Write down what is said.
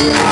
Yeah.